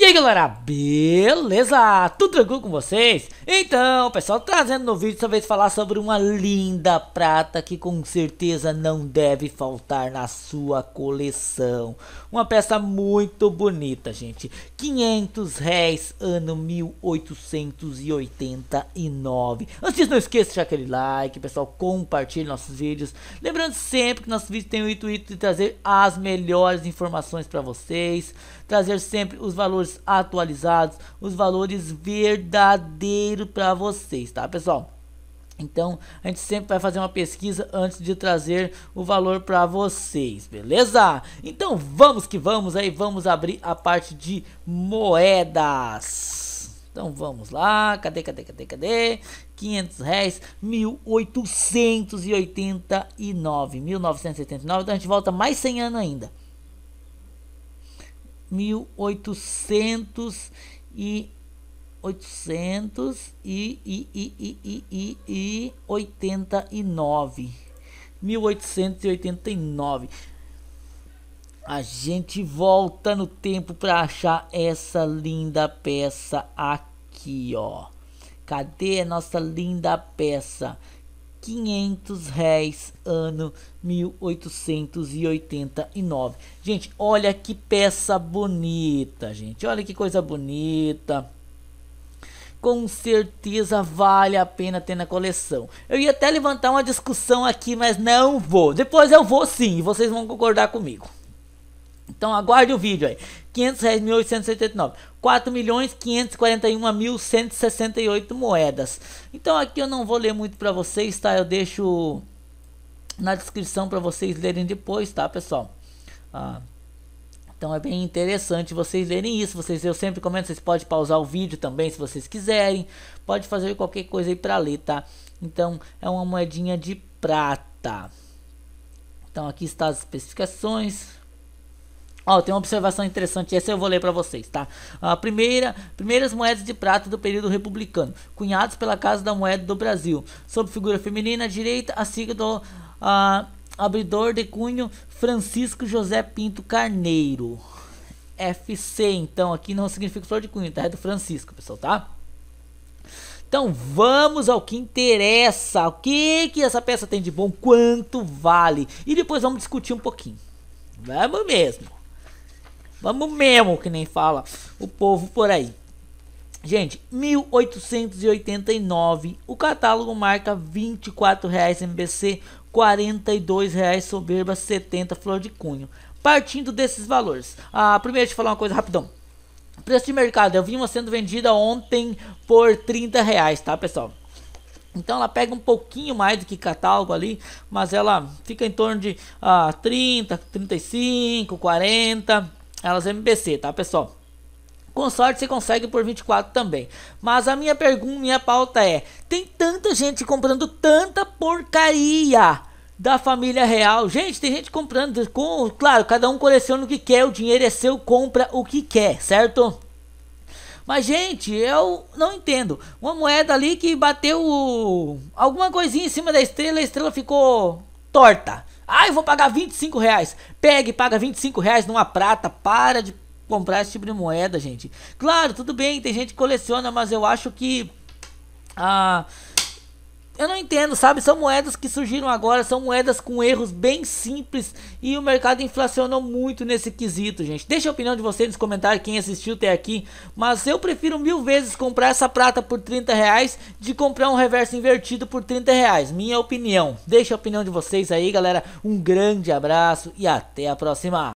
E aí galera, beleza? Tudo tranquilo com vocês? Então, pessoal, trazendo no vídeo dessa vez falar sobre uma linda prata que com certeza não deve faltar na sua coleção. Uma peça muito bonita, gente. 500 réis, ano 1889. Antes não esqueça de deixar aquele like, pessoal, compartilhe nossos vídeos. Lembrando sempre que nosso vídeo tem o intuito de trazer as melhores informações para vocês. Trazer sempre os valores valores atualizados, os valores verdadeiros para vocês, tá pessoal? Então, a gente sempre vai fazer uma pesquisa antes de trazer o valor para vocês, beleza? Então, vamos que vamos aí, vamos abrir a parte de moedas. Então, vamos lá, cadê, cadê, cadê, cadê? 500 reais, 1889, 1989, então a gente volta mais 100 anos ainda mil oitocentos e oitocentos e, e, e, e, e, e oitenta e nove mil oitocentos e oitenta e nove a gente volta no tempo para achar essa linda peça aqui ó cadê a nossa linda peça 500 réis, ano 1889. Gente, olha que peça bonita, gente. Olha que coisa bonita. Com certeza vale a pena ter na coleção. Eu ia até levantar uma discussão aqui, mas não vou. Depois eu vou sim, vocês vão concordar comigo. Então aguarde o vídeo aí. 500.879. 4.541.168 moedas. Então aqui eu não vou ler muito para vocês, tá? Eu deixo na descrição para vocês lerem depois, tá, pessoal? Ah, então é bem interessante vocês lerem isso. Vocês eu sempre comento, vocês podem pausar o vídeo também se vocês quiserem. Pode fazer qualquer coisa aí para ler, tá? Então é uma moedinha de prata. Então aqui está as especificações. Ó, oh, tem uma observação interessante, essa eu vou ler para vocês, tá? A primeira, primeiras moedas de prata do período republicano, cunhados pela Casa da Moeda do Brasil, sob figura feminina à direita, a sigla do abridor de cunho Francisco José Pinto Carneiro. FC, então, aqui não significa flor de cunho, tá? É do Francisco, pessoal, tá? Então vamos ao que interessa. O que que essa peça tem de bom? Quanto vale? E depois vamos discutir um pouquinho. Vamos mesmo. Vamos mesmo, que nem fala o povo por aí. Gente, 1889, o catálogo marca 24 reais MBC, 42 reais soberba, 70 flor de cunho. Partindo desses valores, ah, primeiro deixa eu falar uma coisa rapidão. Preço de mercado, eu vi uma sendo vendida ontem por 30 reais, tá pessoal? Então ela pega um pouquinho mais do que catálogo ali, mas ela fica em torno de ah, 30, 35, 40 elas MBC, tá pessoal? Com sorte você consegue por 24 também. Mas a minha pergunta, minha pauta é: tem tanta gente comprando tanta porcaria da família real. Gente, tem gente comprando com, claro, cada um coleciona o que quer, o dinheiro é seu, compra o que quer, certo? Mas gente, eu não entendo. Uma moeda ali que bateu alguma coisinha em cima da estrela, a estrela ficou torta. Ah, eu vou pagar 25 reais. Pegue paga 25 reais numa prata. Para de comprar esse tipo de moeda, gente. Claro, tudo bem, tem gente que coleciona, mas eu acho que... Ah, eu não entendo, sabe? São moedas que surgiram agora, são moedas com erros bem simples e o mercado inflacionou muito nesse quesito, gente. Deixa a opinião de vocês nos comentários, quem assistiu até aqui. Mas eu prefiro mil vezes comprar essa prata por 30 reais de comprar um reverso invertido por 30 reais. Minha opinião. Deixa a opinião de vocês aí, galera. Um grande abraço e até a próxima.